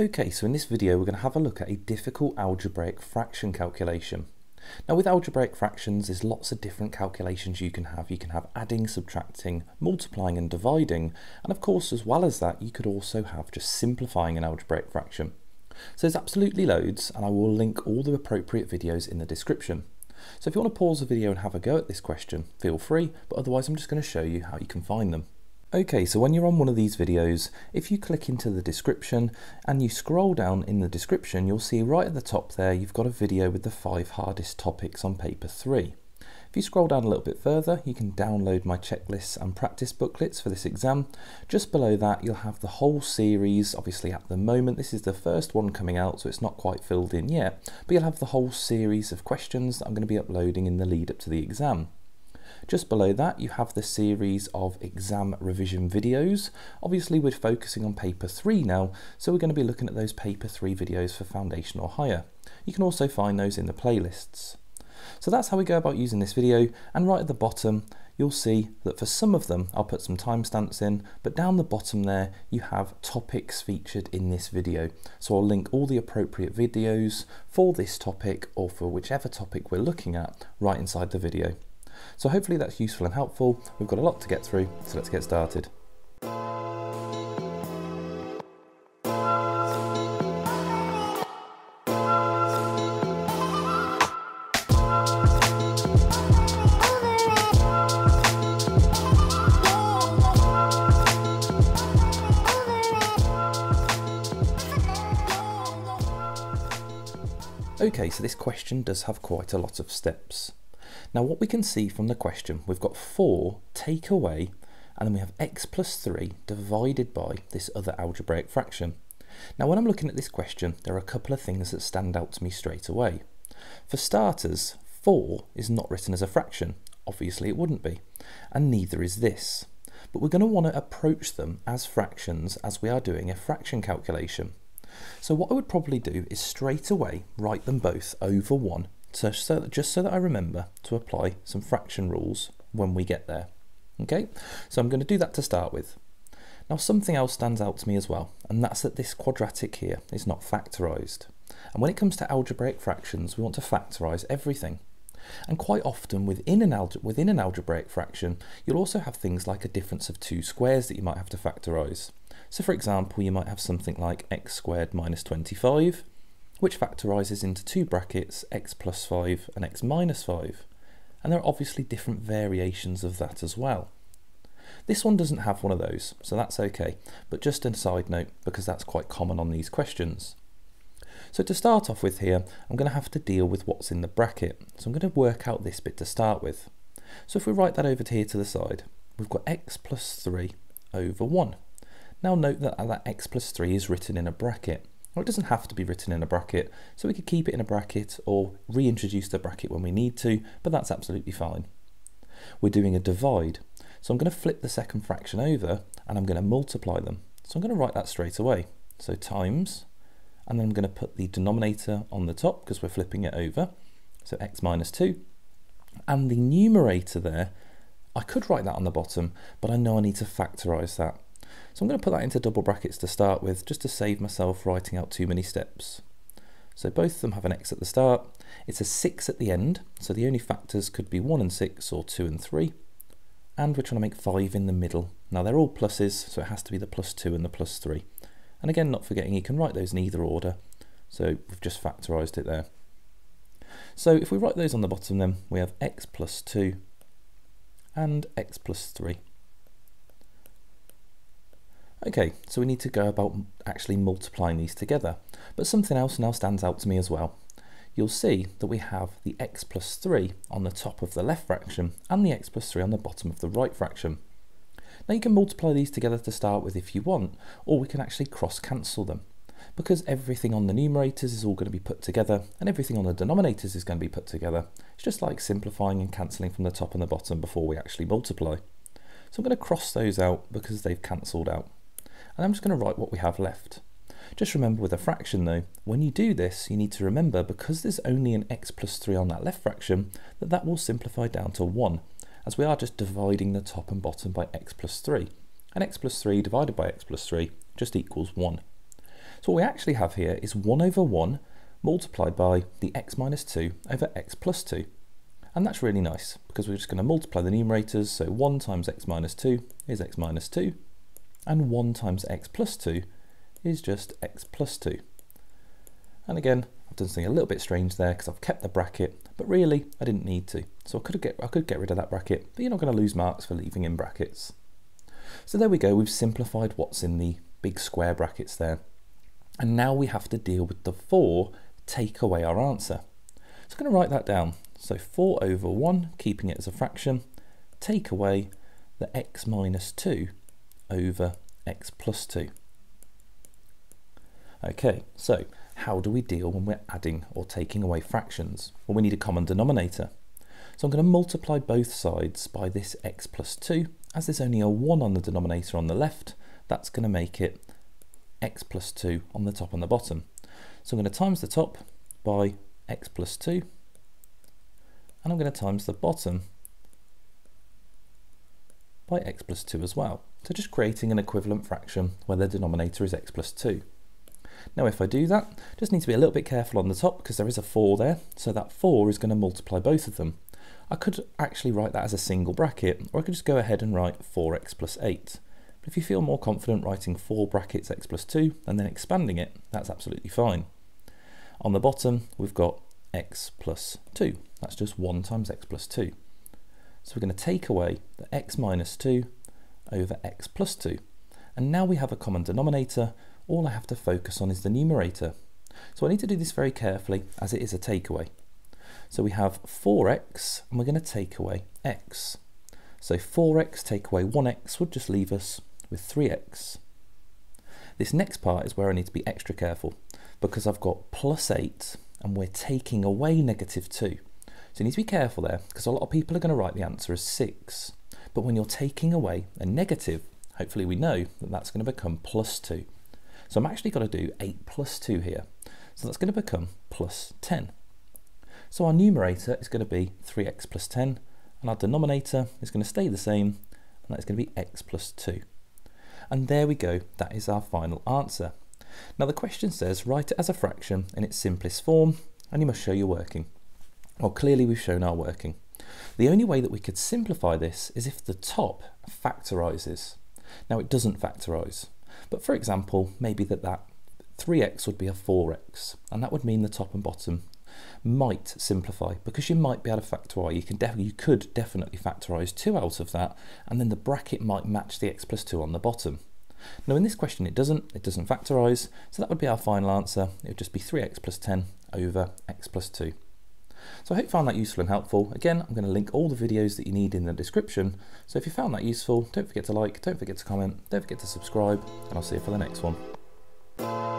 Okay, so in this video we're going to have a look at a difficult algebraic fraction calculation. Now with algebraic fractions there's lots of different calculations you can have. You can have adding, subtracting, multiplying and dividing and of course as well as that you could also have just simplifying an algebraic fraction. So there's absolutely loads and I will link all the appropriate videos in the description. So if you want to pause the video and have a go at this question, feel free, but otherwise I'm just going to show you how you can find them. Okay, so when you're on one of these videos, if you click into the description and you scroll down in the description, you'll see right at the top there, you've got a video with the five hardest topics on paper three. If you scroll down a little bit further, you can download my checklists and practice booklets for this exam. Just below that, you'll have the whole series. Obviously, at the moment, this is the first one coming out, so it's not quite filled in yet, but you'll have the whole series of questions that I'm going to be uploading in the lead up to the exam. Just below that, you have the series of exam revision videos. Obviously, we're focusing on paper three now, so we're going to be looking at those paper three videos for foundation or higher. You can also find those in the playlists. So that's how we go about using this video, and right at the bottom, you'll see that for some of them, I'll put some timestamps in, but down the bottom there, you have topics featured in this video. So I'll link all the appropriate videos for this topic or for whichever topic we're looking at right inside the video. So hopefully that's useful and helpful. We've got a lot to get through, so let's get started. Okay, so this question does have quite a lot of steps. Now what we can see from the question, we've got 4 take away, and then we have x plus 3 divided by this other algebraic fraction. Now when I'm looking at this question, there are a couple of things that stand out to me straight away. For starters, 4 is not written as a fraction. Obviously it wouldn't be. And neither is this. But we're going to want to approach them as fractions as we are doing a fraction calculation. So what I would probably do is straight away write them both over 1 so, so just so that I remember to apply some fraction rules when we get there. Okay, so I'm going to do that to start with. Now something else stands out to me as well, and that's that this quadratic here is not factorised. And when it comes to algebraic fractions, we want to factorise everything. And quite often within an, within an algebraic fraction, you'll also have things like a difference of two squares that you might have to factorise. So for example, you might have something like x squared minus 25, which factorises into two brackets, x plus 5 and x minus 5. And there are obviously different variations of that as well. This one doesn't have one of those, so that's okay, but just a side note because that's quite common on these questions. So to start off with here, I'm going to have to deal with what's in the bracket. So I'm going to work out this bit to start with. So if we write that over here to the side, we've got x plus 3 over 1. Now note that that x plus 3 is written in a bracket. Or it doesn't have to be written in a bracket, so we could keep it in a bracket or reintroduce the bracket when we need to, but that's absolutely fine. We're doing a divide, so I'm going to flip the second fraction over and I'm going to multiply them. So I'm going to write that straight away. So times, and then I'm going to put the denominator on the top because we're flipping it over. So x minus 2. And the numerator there, I could write that on the bottom, but I know I need to factorise that. So I'm going to put that into double brackets to start with, just to save myself writing out too many steps. So both of them have an x at the start. It's a 6 at the end, so the only factors could be 1 and 6 or 2 and 3. And we're trying to make 5 in the middle. Now they're all pluses, so it has to be the plus 2 and the plus 3. And again, not forgetting you can write those in either order. So we've just factorised it there. So if we write those on the bottom then, we have x plus 2 and x plus 3. Okay, so we need to go about actually multiplying these together. But something else now stands out to me as well. You'll see that we have the x plus 3 on the top of the left fraction and the x plus 3 on the bottom of the right fraction. Now you can multiply these together to start with if you want, or we can actually cross cancel them. Because everything on the numerators is all going to be put together and everything on the denominators is going to be put together. It's just like simplifying and cancelling from the top and the bottom before we actually multiply. So I'm going to cross those out because they've cancelled out and I'm just going to write what we have left. Just remember with a fraction though, when you do this, you need to remember because there's only an x plus 3 on that left fraction, that that will simplify down to 1, as we are just dividing the top and bottom by x plus 3. And x plus 3 divided by x plus 3 just equals 1. So what we actually have here is 1 over 1 multiplied by the x minus 2 over x plus 2. And that's really nice because we're just going to multiply the numerators. So 1 times x minus 2 is x minus 2 and 1 times x plus 2 is just x plus 2. And again, I've done something a little bit strange there because I've kept the bracket, but really I didn't need to. So I could get I could get rid of that bracket, but you're not going to lose marks for leaving in brackets. So there we go, we've simplified what's in the big square brackets there. And now we have to deal with the 4 take away our answer. So I'm going to write that down. So 4 over 1, keeping it as a fraction, take away the x minus 2 over x plus 2. Okay, so how do we deal when we're adding or taking away fractions? Well, we need a common denominator. So I'm going to multiply both sides by this x plus 2. As there's only a 1 on the denominator on the left, that's going to make it x plus 2 on the top and the bottom. So I'm going to times the top by x plus 2, and I'm going to times the bottom by x plus 2 as well. So just creating an equivalent fraction where the denominator is x plus 2. Now if I do that, just need to be a little bit careful on the top because there is a 4 there, so that 4 is going to multiply both of them. I could actually write that as a single bracket, or I could just go ahead and write 4x plus 8. But if you feel more confident writing 4 brackets x plus 2 and then expanding it, that's absolutely fine. On the bottom, we've got x plus 2. That's just 1 times x plus 2. So we're going to take away the x minus 2 over x plus 2. And now we have a common denominator, all I have to focus on is the numerator. So I need to do this very carefully as it is a takeaway. So we have 4x and we're going to take away x. So 4x take away 1x would just leave us with 3x. This next part is where I need to be extra careful because I've got plus 8 and we're taking away negative 2. So you need to be careful there because a lot of people are going to write the answer as 6. But when you're taking away a negative, hopefully we know that that's going to become plus 2. So I'm actually going to do 8 plus 2 here. So that's going to become plus 10. So our numerator is going to be 3x plus 10 and our denominator is going to stay the same and that is going to be x plus 2. And there we go, that is our final answer. Now the question says write it as a fraction in its simplest form and you must show your working. Well clearly we've shown our working. The only way that we could simplify this is if the top factorises. Now it doesn't factorise, but for example, maybe that that 3x would be a 4x, and that would mean the top and bottom might simplify because you might be able to factor you can you could definitely factorize 2 out of that and then the bracket might match the x plus 2 on the bottom. Now in this question it doesn't, it doesn't factorise, so that would be our final answer. It would just be 3x plus 10 over x plus 2. So I hope you found that useful and helpful. Again, I'm going to link all the videos that you need in the description. So if you found that useful, don't forget to like, don't forget to comment, don't forget to subscribe, and I'll see you for the next one.